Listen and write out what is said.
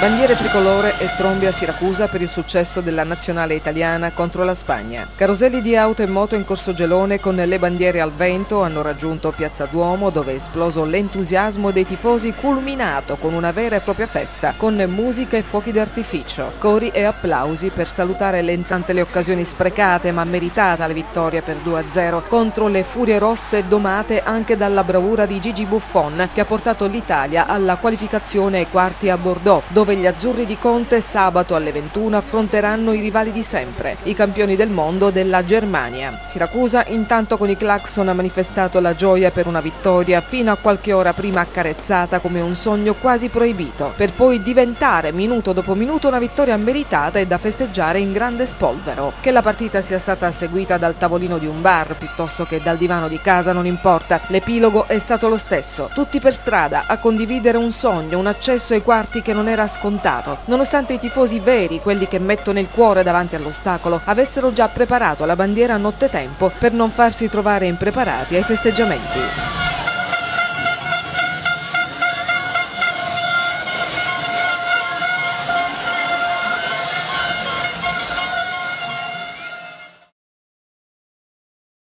Bandiere tricolore e trombi a Siracusa per il successo della nazionale italiana contro la Spagna. Caroselli di auto e moto in corso gelone con le bandiere al vento hanno raggiunto Piazza Duomo dove è esploso l'entusiasmo dei tifosi culminato con una vera e propria festa con musica e fuochi d'artificio, cori e applausi per salutare lentante le occasioni sprecate ma meritata la vittoria per 2-0 contro le Furie Rosse domate anche dalla bravura di Gigi Buffon che ha portato l'Italia alla qualificazione ai quarti a Bordeaux dove dove gli azzurri di Conte sabato alle 21 affronteranno i rivali di sempre, i campioni del mondo della Germania. Siracusa intanto con i Claxon ha manifestato la gioia per una vittoria fino a qualche ora prima accarezzata come un sogno quasi proibito, per poi diventare minuto dopo minuto una vittoria meritata e da festeggiare in grande spolvero. Che la partita sia stata seguita dal tavolino di un bar piuttosto che dal divano di casa non importa, l'epilogo è stato lo stesso, tutti per strada a condividere un sogno, un accesso ai quarti che non era scontato, nonostante i tifosi veri, quelli che mettono il cuore davanti all'ostacolo, avessero già preparato la bandiera a nottetempo per non farsi trovare impreparati ai festeggiamenti.